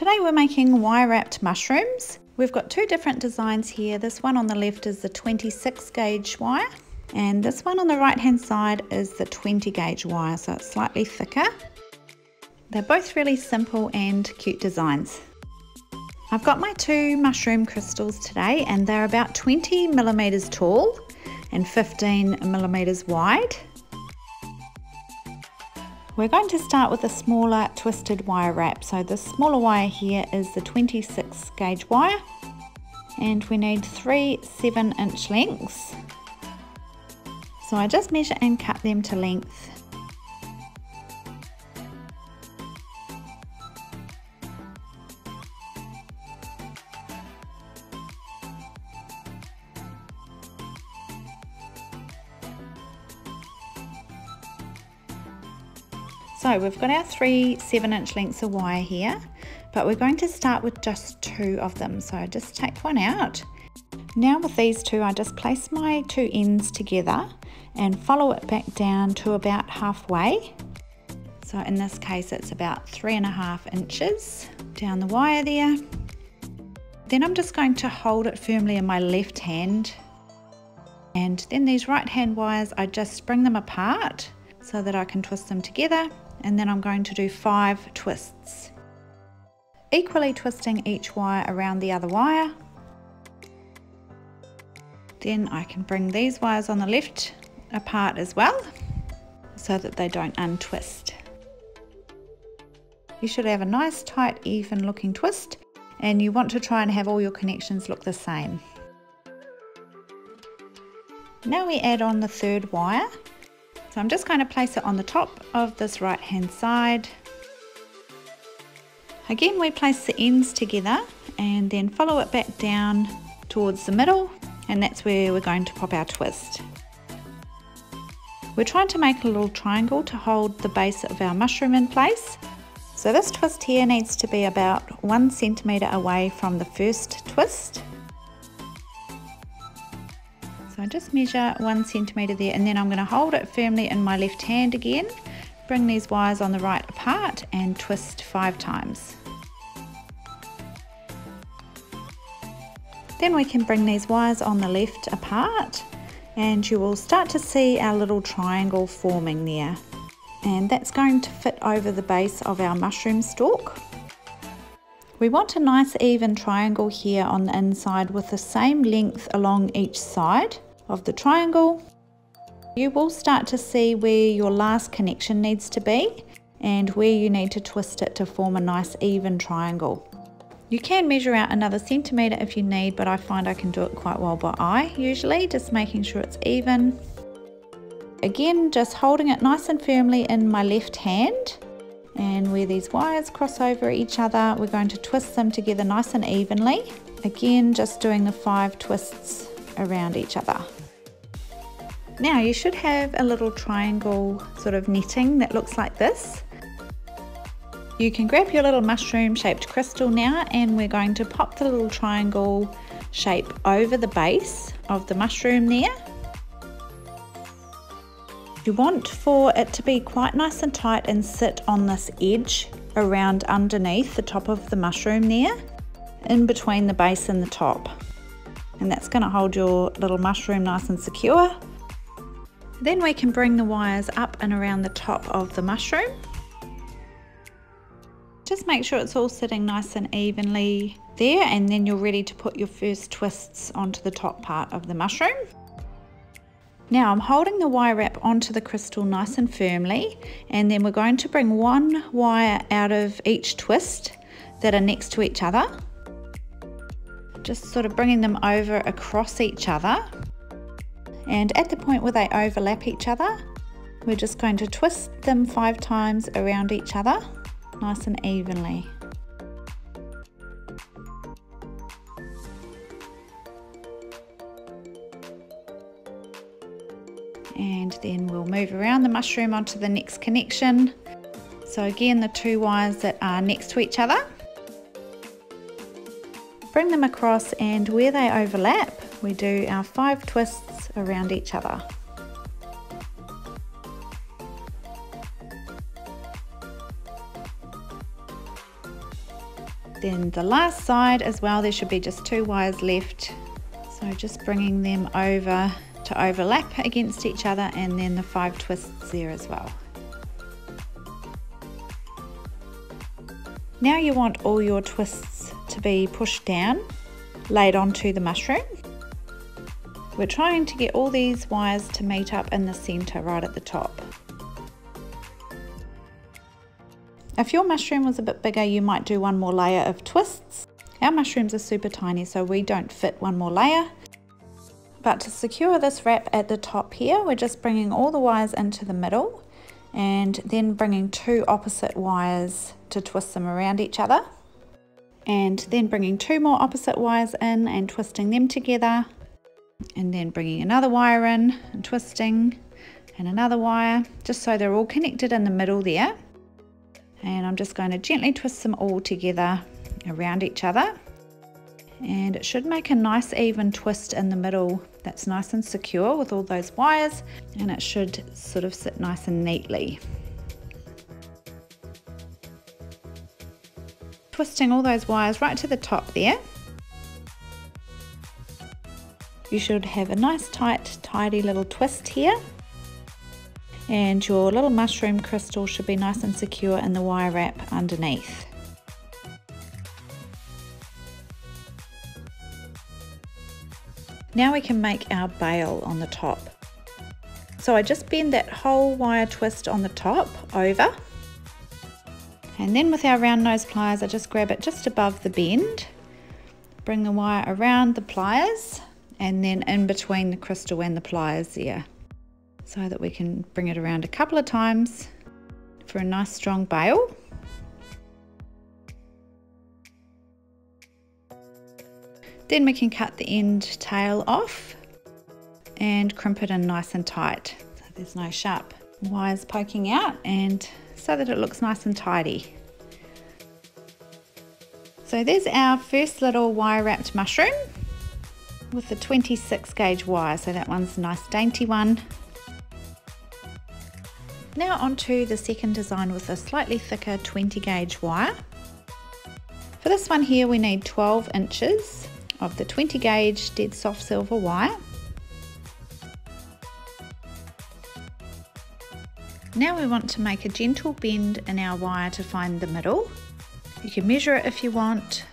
Today we're making wire wrapped mushrooms. We've got two different designs here. This one on the left is the 26 gauge wire and this one on the right hand side is the 20 gauge wire so it's slightly thicker. They're both really simple and cute designs. I've got my two mushroom crystals today and they're about 20 millimeters tall and 15 millimeters wide. We're going to start with a smaller twisted wire wrap. So the smaller wire here is the 26 gauge wire and we need three 7 inch lengths. So I just measure and cut them to length So we've got our three seven inch lengths of wire here, but we're going to start with just two of them. So I just take one out. Now with these two, I just place my two ends together and follow it back down to about halfway. So in this case, it's about three and a half inches down the wire there. Then I'm just going to hold it firmly in my left hand. And then these right hand wires, I just bring them apart so that I can twist them together and then I'm going to do five twists. Equally twisting each wire around the other wire. Then I can bring these wires on the left apart as well so that they don't untwist. You should have a nice tight even looking twist and you want to try and have all your connections look the same. Now we add on the third wire I'm just going to place it on the top of this right hand side. Again we place the ends together and then follow it back down towards the middle and that's where we're going to pop our twist. We're trying to make a little triangle to hold the base of our mushroom in place. So this twist here needs to be about one centimetre away from the first twist. I just measure one centimetre there and then I'm going to hold it firmly in my left hand again. Bring these wires on the right apart and twist five times. Then we can bring these wires on the left apart and you will start to see our little triangle forming there. And that's going to fit over the base of our mushroom stalk. We want a nice even triangle here on the inside with the same length along each side of the triangle. You will start to see where your last connection needs to be and where you need to twist it to form a nice even triangle. You can measure out another centimetre if you need, but I find I can do it quite well by eye usually, just making sure it's even. Again, just holding it nice and firmly in my left hand. And where these wires cross over each other, we're going to twist them together nice and evenly. Again, just doing the five twists around each other. Now you should have a little triangle sort of netting that looks like this. You can grab your little mushroom shaped crystal now and we're going to pop the little triangle shape over the base of the mushroom there. You want for it to be quite nice and tight and sit on this edge around underneath the top of the mushroom there in between the base and the top and that's going to hold your little mushroom nice and secure then we can bring the wires up and around the top of the mushroom. Just make sure it's all sitting nice and evenly there and then you're ready to put your first twists onto the top part of the mushroom. Now I'm holding the wire wrap onto the crystal nice and firmly and then we're going to bring one wire out of each twist that are next to each other. Just sort of bringing them over across each other and at the point where they overlap each other we're just going to twist them five times around each other nice and evenly. And then we'll move around the mushroom onto the next connection. So again the two wires that are next to each other. Bring them across and where they overlap we do our five twists around each other. Then the last side as well, there should be just two wires left. So just bringing them over to overlap against each other and then the five twists there as well. Now you want all your twists to be pushed down, laid onto the mushroom. We're trying to get all these wires to meet up in the centre right at the top. If your mushroom was a bit bigger, you might do one more layer of twists. Our mushrooms are super tiny, so we don't fit one more layer. But to secure this wrap at the top here, we're just bringing all the wires into the middle and then bringing two opposite wires to twist them around each other. And then bringing two more opposite wires in and twisting them together. And then bringing another wire in and twisting and another wire, just so they're all connected in the middle there and I'm just going to gently twist them all together around each other and it should make a nice even twist in the middle that's nice and secure with all those wires and it should sort of sit nice and neatly. Twisting all those wires right to the top there. You should have a nice tight tidy little twist here and your little mushroom crystal should be nice and secure in the wire wrap underneath. Now we can make our bail on the top. So I just bend that whole wire twist on the top over and then with our round nose pliers I just grab it just above the bend, bring the wire around the pliers and then in between the crystal and the pliers there so that we can bring it around a couple of times for a nice strong bail. Then we can cut the end tail off and crimp it in nice and tight so there's no sharp wires poking out and so that it looks nice and tidy. So there's our first little wire wrapped mushroom with the 26 gauge wire so that one's a nice dainty one now onto the second design with a slightly thicker 20 gauge wire. For this one here we need 12 inches of the 20 gauge dead soft silver wire. Now we want to make a gentle bend in our wire to find the middle. You can measure it if you want.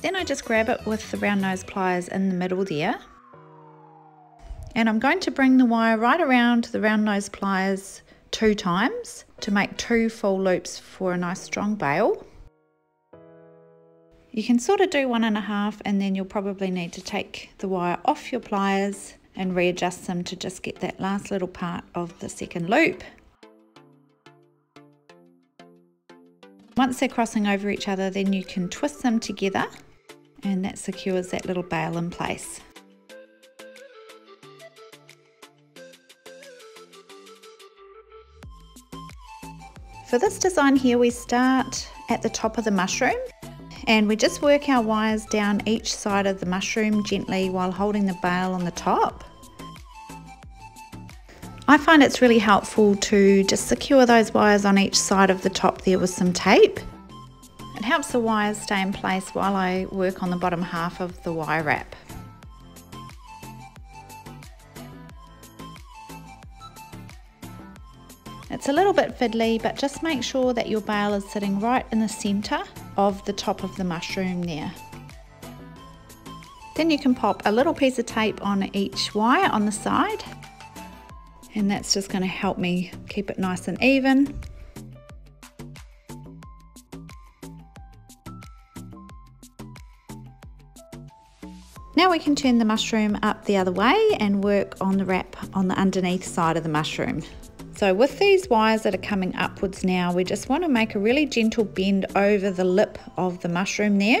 Then I just grab it with the round nose pliers in the middle there. And I'm going to bring the wire right around the round nose pliers two times to make two full loops for a nice strong bail. You can sort of do one and a half and then you'll probably need to take the wire off your pliers and readjust them to just get that last little part of the second loop. Once they're crossing over each other then you can twist them together and that secures that little bail in place. For this design here, we start at the top of the mushroom and we just work our wires down each side of the mushroom gently while holding the bail on the top. I find it's really helpful to just secure those wires on each side of the top there with some tape. It helps the wires stay in place while I work on the bottom half of the wire wrap. It's a little bit fiddly, but just make sure that your bail is sitting right in the center of the top of the mushroom there. Then you can pop a little piece of tape on each wire on the side and that's just going to help me keep it nice and even. Now we can turn the mushroom up the other way and work on the wrap on the underneath side of the mushroom. So with these wires that are coming upwards now, we just want to make a really gentle bend over the lip of the mushroom there.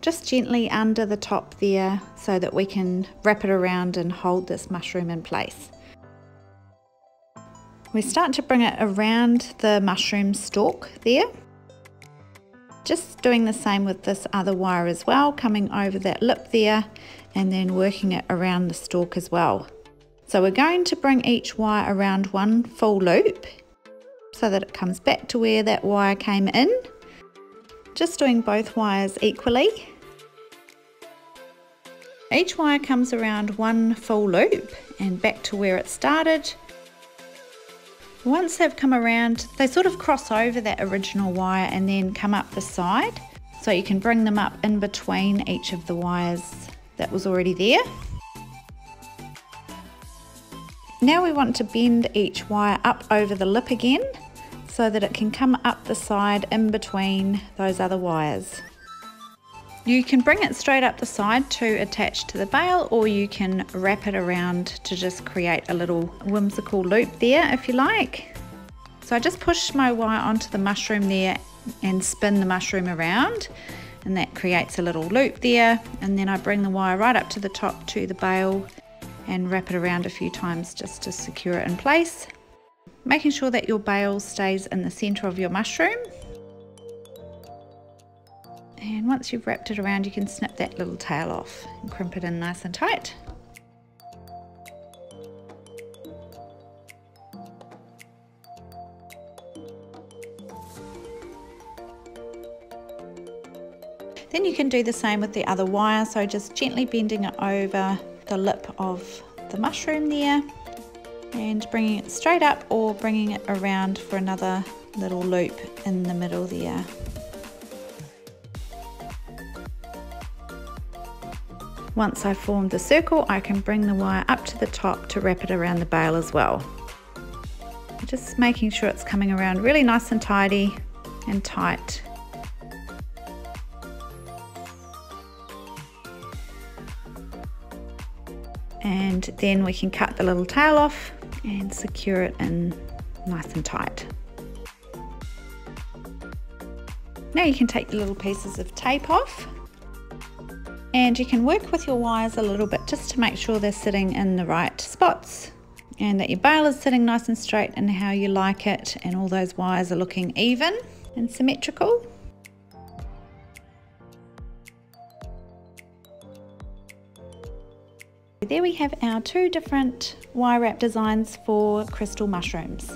Just gently under the top there so that we can wrap it around and hold this mushroom in place. We start to bring it around the mushroom stalk there. Just doing the same with this other wire as well, coming over that lip there and then working it around the stalk as well. So we're going to bring each wire around one full loop so that it comes back to where that wire came in. just doing both wires equally. Each wire comes around one full loop and back to where it started. Once they've come around, they sort of cross over that original wire and then come up the side. So you can bring them up in between each of the wires that was already there. Now we want to bend each wire up over the lip again so that it can come up the side in between those other wires. You can bring it straight up the side to attach to the bail or you can wrap it around to just create a little whimsical loop there if you like. So I just push my wire onto the mushroom there and spin the mushroom around and that creates a little loop there and then I bring the wire right up to the top to the bail and wrap it around a few times just to secure it in place. Making sure that your bail stays in the center of your mushroom. And once you've wrapped it around, you can snip that little tail off and crimp it in nice and tight. Then you can do the same with the other wire, so just gently bending it over the lip of the mushroom there and bringing it straight up or bringing it around for another little loop in the middle there. Once I've formed the circle, I can bring the wire up to the top to wrap it around the bail as well. Just making sure it's coming around really nice and tidy and tight and then we can cut the little tail off and secure it in nice and tight. Now you can take the little pieces of tape off and you can work with your wires a little bit just to make sure they're sitting in the right spots and that your bail is sitting nice and straight and how you like it and all those wires are looking even and symmetrical. There we have our two different wire wrap designs for crystal mushrooms.